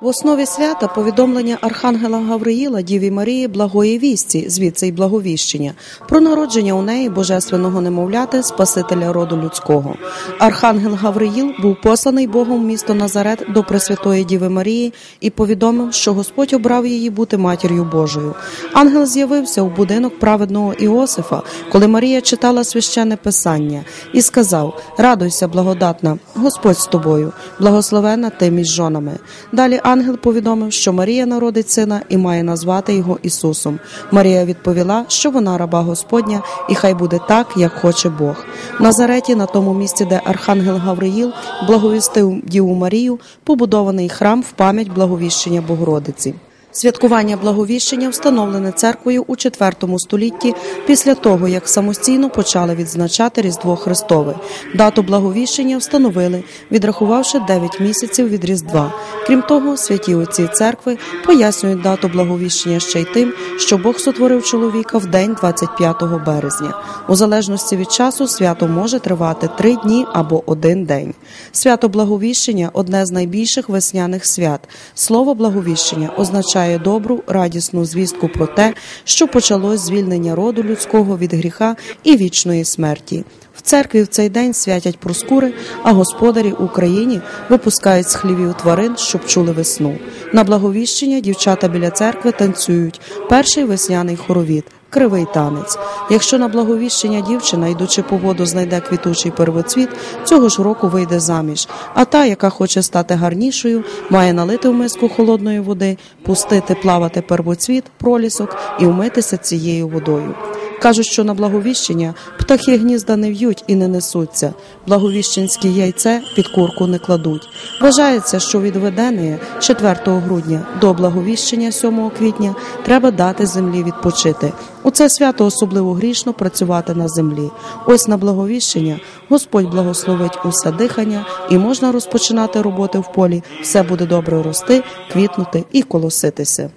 В основі свята повідомлення Архангела Гавриїла Діві Марії благої вісті, звідси й благовіщення, про народження у неї божественного немовляти, Спасителя роду людського. Архангел Гавриїл був посланий Богом місто Назарет до Пресвятої Діви Марії і повідомив, що Господь обрав її бути матір'ю Божою. Ангел з'явився у будинок праведного Іосифа, коли Марія читала священне писання, і сказав: Радуйся, благодатна, Господь з тобою, благословена ти між жонами. Далі ангел повідомив, що Марія народить сина і має назвати його Ісусом. Марія відповіла, що вона раба Господня, і хай буде так, як хоче Бог. В Назареті, на тому місці, де Архангел Гавриїл благовістив Діву Марію, побудований храм в пам'ять благовіщення Богородиці. Святкування благовіщення встановлене церквою у IV столітті після того, як самостійно почали відзначати Різдво Христове. Дату благовіщення встановили, відрахувавши 9 місяців від Різдва. Крім того, святі отці церкви пояснюють дату благовіщення ще й тим, що Бог сотворив чоловіка в день 25 березня. У залежності від часу свято може тривати три дні або один день. Свято благовіщення одне з найбільших весняних свят. Слово благовіщення означає добру, радісну звістку про те, що почалось звільнення роду людського від гріха і вічної смерті. В церкві в цей день святять проскури, а господарі в Україні випускають з хлівів тварин, щоб чули весну. На благовіщення дівчата біля церкви танцюють перший весняний хоровід. Кривий танець. Якщо на благовіщення дівчина, йдучи по воду, знайде квітучий первоцвіт, цього ж року вийде заміж. А та, яка хоче стати гарнішою, має налити в миску холодної води, пустити плавати первоцвіт, пролісок і вмитися цією водою. Кажуть, що на благовіщення птахи гнізда не в'ють і не несуться. Благовіщенське яйце під курку не кладуть. Вважається, що від Веденея 4 грудня до благовіщення 7 квітня треба дати землі відпочити. У це свято особливо грішно працювати на землі. Ось на благовіщення Господь благословить усе дихання, і можна розпочинати роботи в полі. Все буде добре рости, квітнути і колоситися.